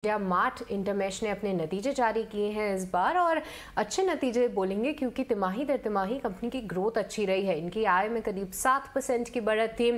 India mart Intermesh ने अपने नतीजे जारी किए हैं इस बार, और अच्छे नतीजे बोलेंगे क्योंकि तिमाही दर तिमाही कंपनी की ग्रोथ अच्छी रही है। इनकी आय में करीब सात परसेंट की बढ़त थी।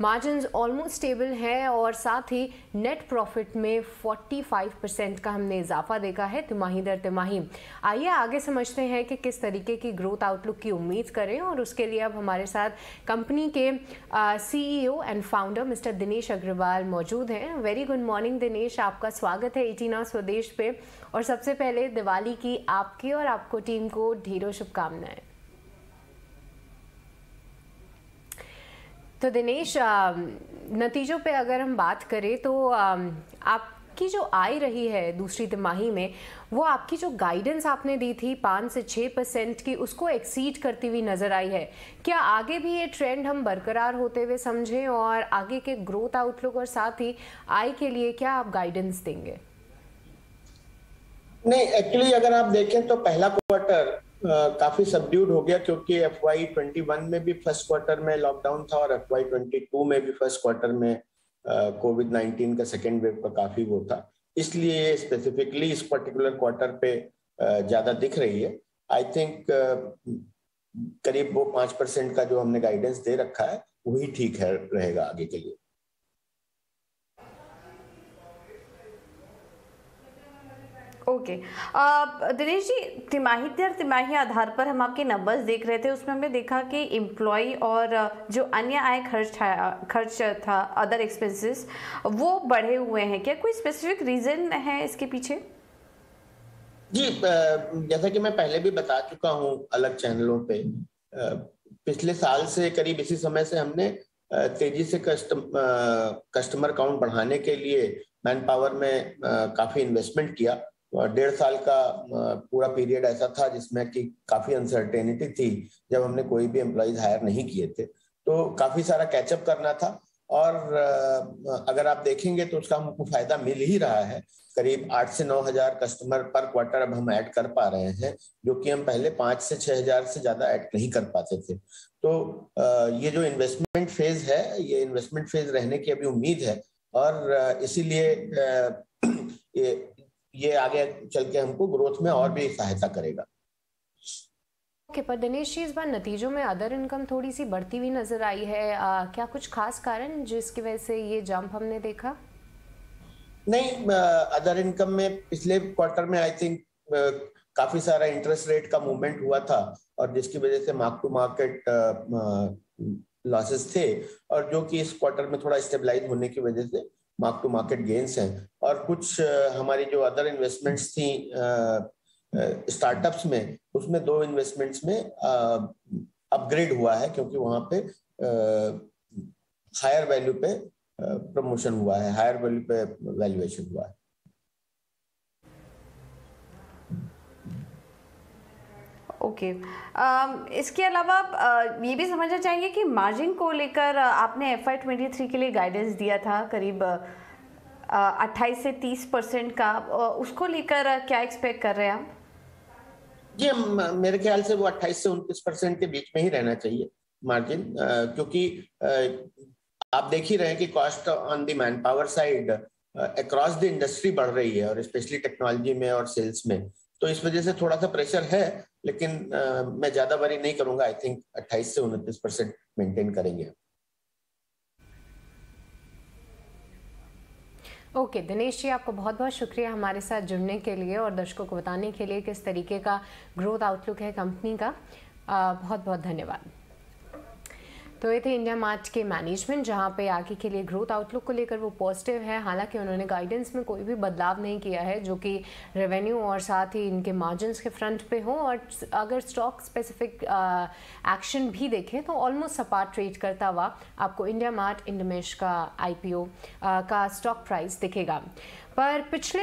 मार्जिन ऑलमोस्ट स्टेबल है, और साथ ही नेट प्रॉफिट में 45 परसेंट का हमने इजाफा देखा है तिमाही दर तिमाही। आइए आगे समझते हैं कि किस तरीके की ग्रोथ आउटलुक की उम्मीद करें, और उसके लिए अब हमारे साथ कंपनी के CEO and founder mister Dinesh Agarwal मौजूद हैं। वेरी गुड मॉर्निंग दिनेश, आपका स्वागत स्वागत है एटीना स्वदेश पे। और सबसे पहले दिवाली की आपकी और आपको टीम को ढेरों शुभकामनाएँ। तो दिनेश नतीजों पे अगर हम बात करें तो आपकी जो आय रही है दूसरी तिमाही में, वो आपकी जो गाइडेंस आपने दी थी पाँच से छः परसेंट की, उसको एक्सीड करती हुई नज़र आई है। क्या आगे भी ये ट्रेंड हम बरकरार होते हुए समझें और आगे के ग्रोथ आउटलुक और साथ ही आय के लिए क्या आप गाइडेंस देंगे? नहीं एक्चुअली अगर आप देखें तो पहला क्वार्टर काफ़ी सबड्यूड हो गया क्योंकि एफ़ वाई ट्वेंटी वन में भी फ़र्स्ट क्वार्टर में लॉकडाउन था और एफ़ वाई ट्वेंटी टू में भी फ़र्स्ट क्वार्टर में कोविड नाइन्टीन का सेकेंड वेव का काफ़ी वो था। इसलिए स्पेसिफिकली इस पर्टिकुलर क्वार्टर पे ज़्यादा दिख रही है। आई थिंक करीब वो पाँच परसेंट का जो हमने गाइडेंस दे रखा है वही ठीक है, रहेगा आगे के लिए। ओके। okay. दिनेश जी, तिमाही दर, तिमाही आधार पर हम आपके नंबर्स देख रहे थे, उसमें हमने देखा कि एम्प्लॉय और, जो अन्य आय खर्च खर्च था अदर एक्सपेंसेस वो बढ़े हुए हैं। क्या कोई स्पेसिफिक रीजन है इसके पीछे? जी जैसा कि मैं पहले भी बता चुका हूँ अलग चैनलों पे पिछले साल से करीब इसी समय से हमने तेज़ी से कस्टम कस्टमर काउंट बढ़ाने के लिए मैन पावर में काफ़ी इन्वेस्टमेंट किया। डेढ़ साल का पूरा पीरियड ऐसा था जिसमें कि काफ़ी अनसर्टेनिटी थी जब हमने कोई भी एम्प्लॉयज़ हायर नहीं किए थे। तो काफ़ी सारा कैचअप करना था और अगर आप देखेंगे तो उसका हमको फ़ायदा मिल ही रहा है। करीब आठ से नौ हज़ार कस्टमर पर क्वार्टर अब हम ऐड कर पा रहे हैं, जो कि हम पहले पाँच से छह हज़ार से ज़्यादा ऐड नहीं कर पाते थे। तो ये जो इन्वेस्टमेंट फ़ेज़ है, ये इन्वेस्टमेंट फ़ेज़ रहने की अभी उम्मीद है और इसीलिए ये आगे चल के हमको ग्रोथ में और भी सहायता करेगा। ओके पर दिनेश जी इस बार नतीजों में अदर इनकम थोड़ी सी बढ़ती हुई नज़र आई है। आ, क्या कुछ खास कारण जिसकी वजह से ये जंप हमने देखा? नहीं अदर इनकम में पिछले क्वार्टर में आई थिंक काफ़ी सारा इंटरेस्ट रेट का मूवमेंट हुआ था और जिसकी वजह से मार्क टू मार्केट लॉसेस थे और जो कि इस क्वार्टर में थोड़ा स्टेबलाइज होने की वजह से मार्क टू मार्केट गेंस हैं। और कुछ हमारी जो अदर इन्वेस्टमेंट्स थी स्टार्टअप्स में, उसमें दो इन्वेस्टमेंट्स में अपग्रेड हुआ है क्योंकि वहाँ पे हायर वैल्यू पे प्रमोशन हुआ है हायर वैल्यू पे वैल्यूएशन हुआ है। ओके uh, इसके अलावा uh, ये भी समझना चाहेंगे कि मार्जिन को लेकर uh, आपने एफ़ आई ट्वेंटी थ्री के लिए गाइडेंस दिया था करीब अट्ठाईस से तीस परसेंट का। उसको लेकर क्या एक्सपेक्ट कर रहे हैं आप? जी मेरे ख्याल से वो 28 से उनतीस परसेंट के बीच में ही रहना चाहिए मार्जिन क्योंकि आप देख ही रहे हैं कि cost on the manpower side across the industry बढ़ रही है और स्पेशली टेक्नोलॉजी में और सेल्स में। तो इस वजह से थोड़ा सा प्रेशर है लेकिन आ, मैं ज़्यादा वरी नहीं करूँगा। आई थिंक 28 से उनतीस परसेंट मेंटेन करेंगे। ओके okay, दिनेश जी आपको बहुत बहुत शुक्रिया हमारे साथ जुड़ने के लिए और दर्शकों को बताने के लिए किस तरीके का ग्रोथ आउटलुक है कंपनी का। आ, बहुत बहुत धन्यवाद। तो ये थे इंडिया मार्ट के मैनेजमेंट जहाँ पे आगे के लिए ग्रोथ आउटलुक को लेकर वो पॉजिटिव है। हालाँकि उन्होंने गाइडेंस में कोई भी बदलाव नहीं किया है, जो कि रेवेन्यू और साथ ही इनके मार्जिन के फ्रंट पे हो। और अगर स्टॉक स्पेसिफिक एक्शन भी देखें तो ऑलमोस्ट सपाट ट्रेड करता हुआ आपको इंडिया मार्ट इंडमेश का आईपीओ का स्टॉक प्राइस दिखेगा। पर पिछले